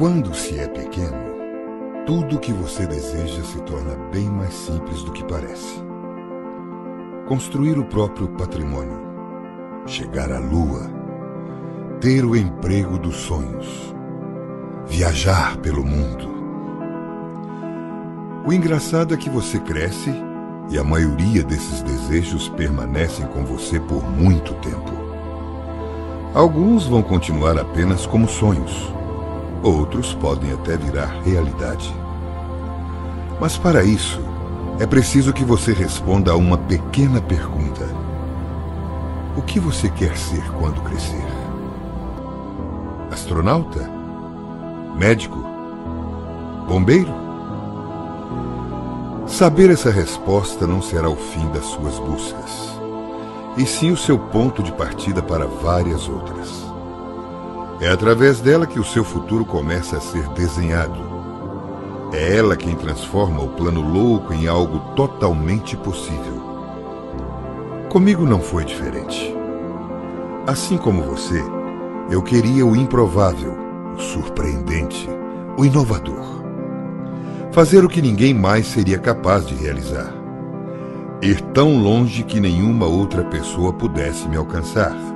Quando se é pequeno, tudo o que você deseja se torna bem mais simples do que parece. Construir o próprio patrimônio, chegar à lua, ter o emprego dos sonhos, viajar pelo mundo. O engraçado é que você cresce e a maioria desses desejos permanecem com você por muito tempo. Alguns vão continuar apenas como sonhos, outros podem até virar realidade. Mas para isso, é preciso que você responda a uma pequena pergunta: O que você quer ser quando crescer? Astronauta? Médico? Bombeiro? Saber essa resposta não será o fim das suas buscas, e sim o seu ponto de partida para várias outras. É através dela que o seu futuro começa a ser desenhado. É ela quem transforma o plano louco em algo totalmente possível. Comigo não foi diferente. Assim como você, eu queria o improvável, o surpreendente, o inovador. Fazer o que ninguém mais seria capaz de realizar. Ir tão longe que nenhuma outra pessoa pudesse me alcançar.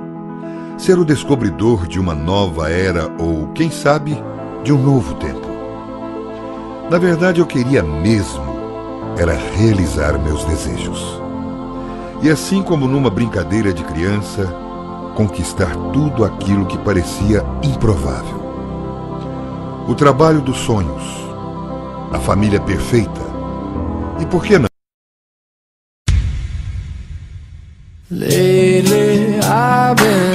Ser o descobridor de uma nova era ou, quem sabe, de um novo tempo. Na verdade, eu queria mesmo era realizar meus desejos. E assim como numa brincadeira de criança, conquistar tudo aquilo que parecia improvável. O trabalho dos sonhos, a família perfeita e por que não? Lately, I've been,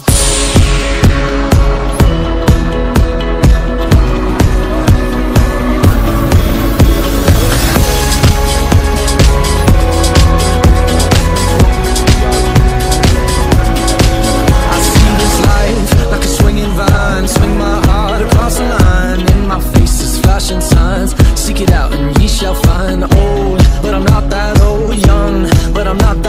signs. Seek it out and ye shall find. Old, but I'm not that old. Young, but I'm not